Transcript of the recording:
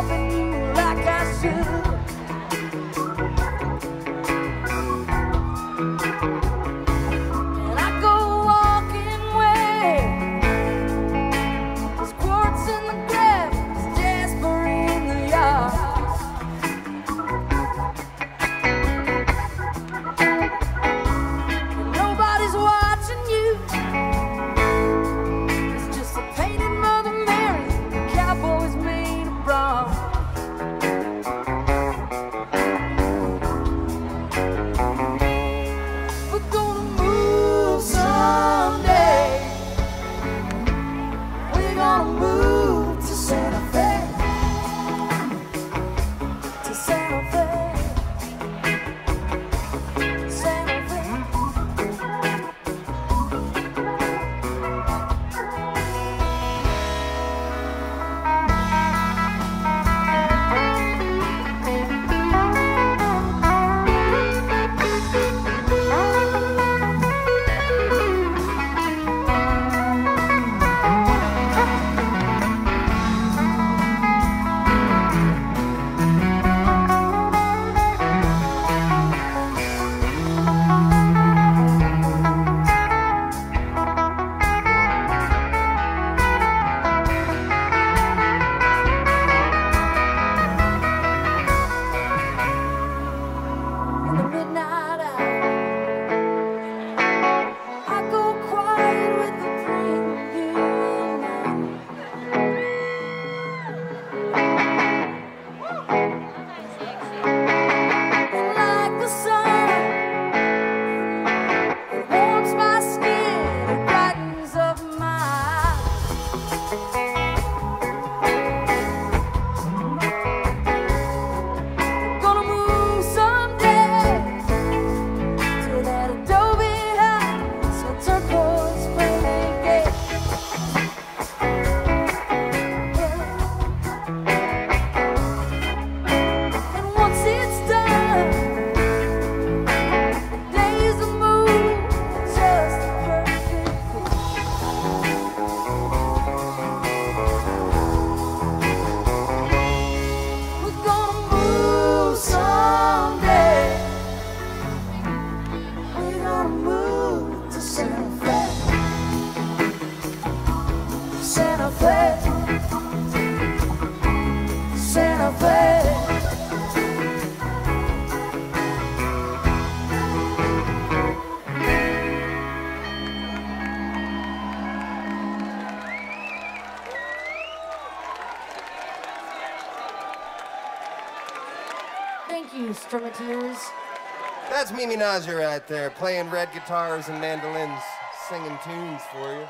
love Thank you, Strummiteers. That's Mimi Naja right there, playing red guitars and mandolins, singing tunes for you.